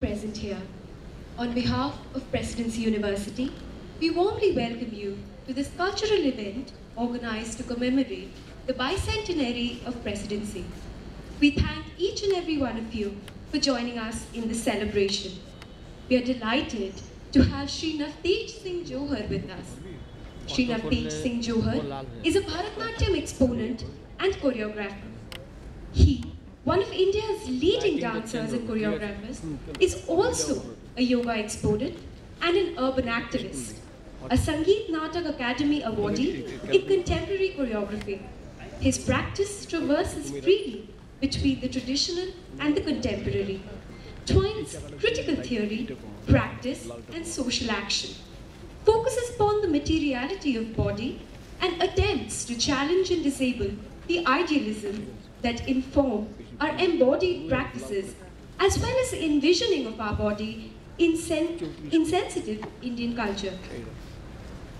present here. On behalf of Presidency University, we warmly welcome you to this cultural event organized to commemorate the bicentenary of Presidency. We thank each and every one of you for joining us in this celebration. We are delighted to have Sri Navtej Singh Johar with us. Sri Navtej Singh Johar is a Bharatanatyam exponent and choreographer. He, one of India's leading dancers and choreographers, is also a yoga exponent and an urban activist, a Sangeet Natak Akademi awardee in contemporary choreography. His practice traverses freely between the traditional and the contemporary, twines critical theory, practice, and social action, focuses upon the materiality of body, and attempts to challenge and disable the idealism that inform our embodied practices, as well as the envisioning of our body in, sensitive Indian culture.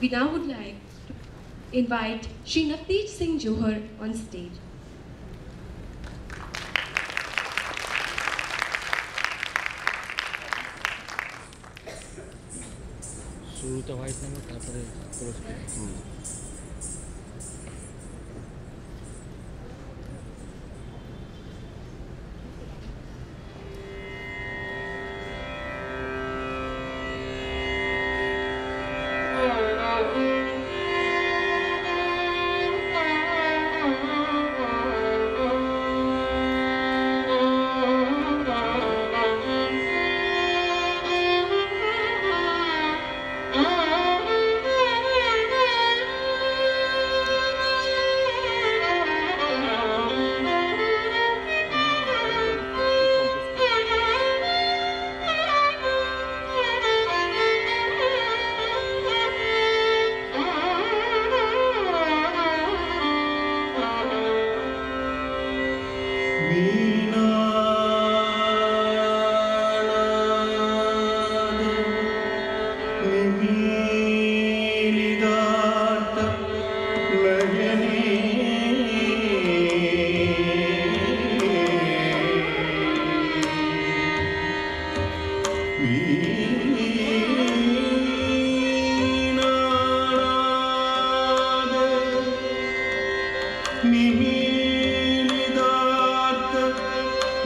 We now would like to invite Sri Navtej Singh Johar on stage.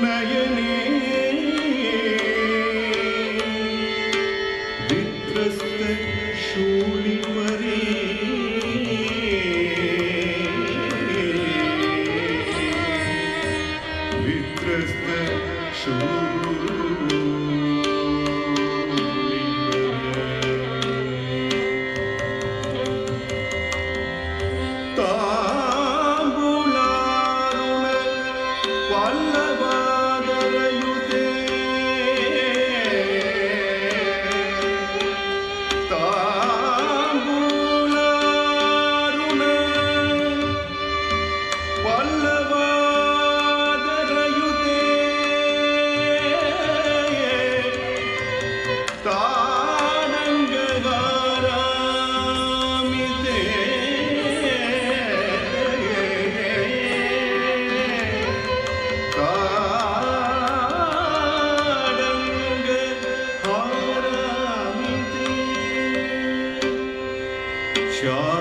mayonnaise. Sure.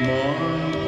Tum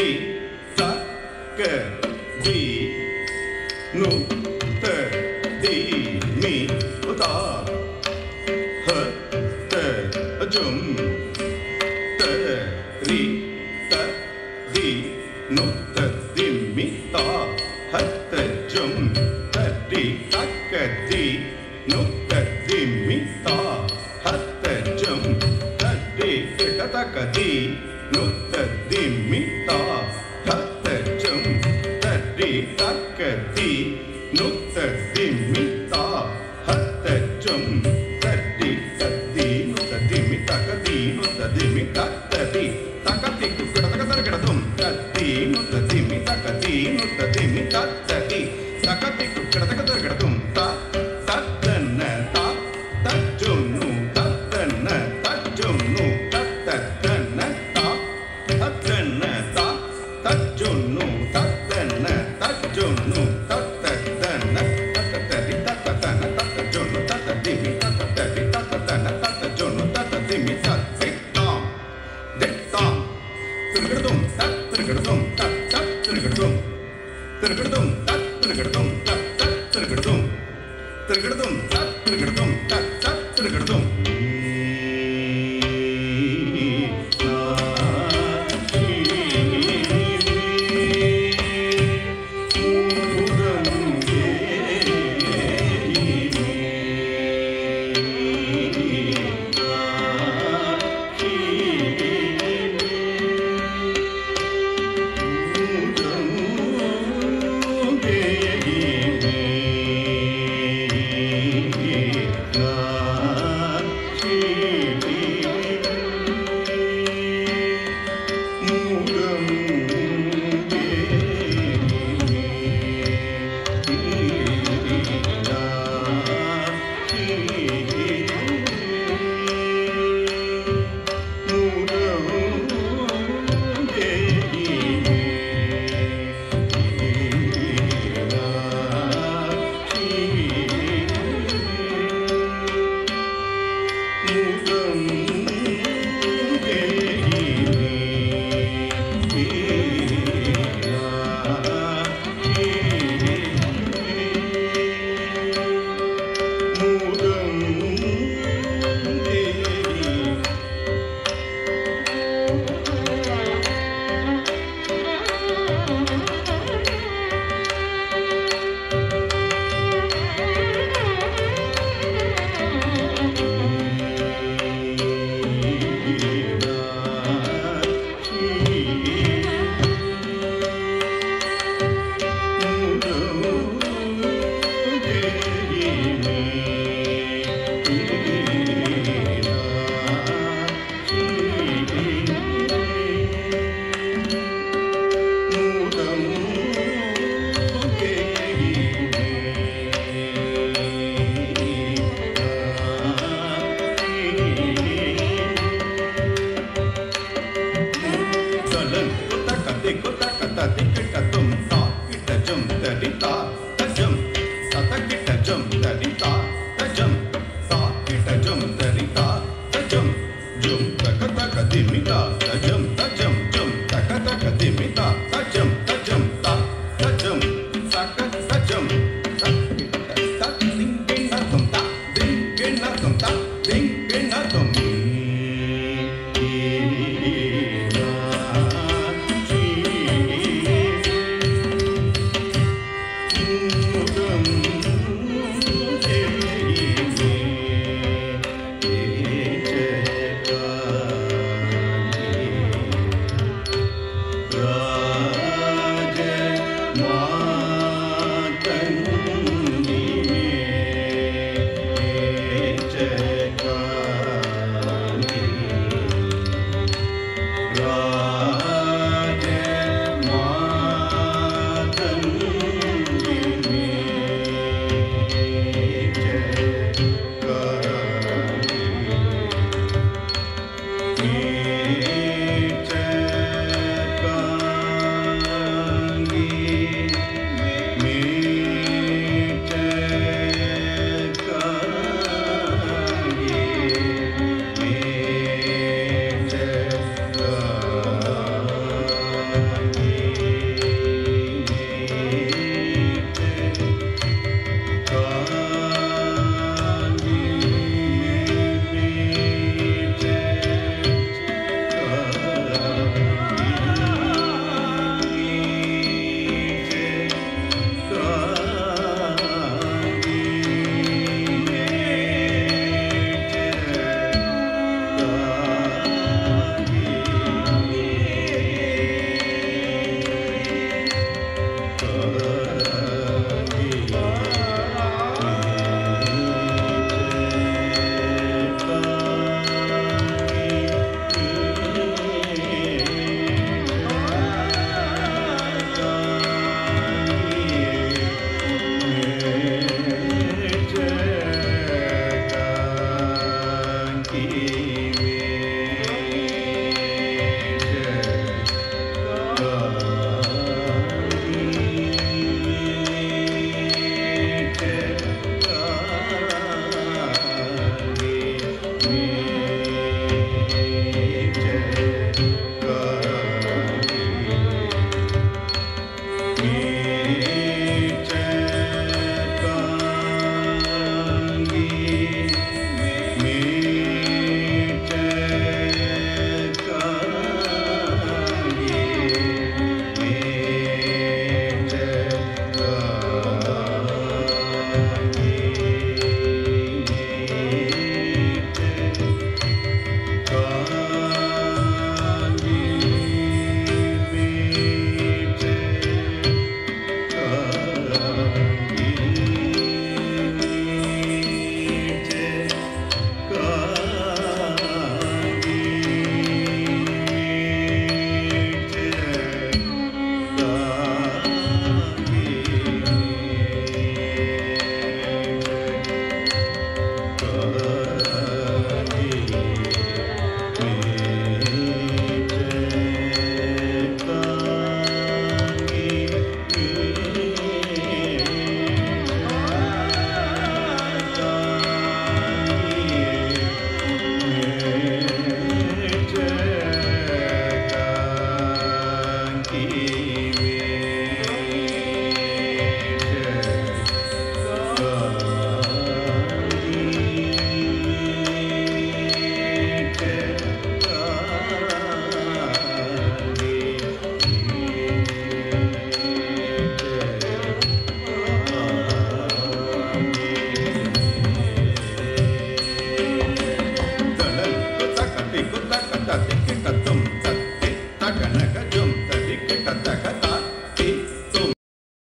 ri nu Sim.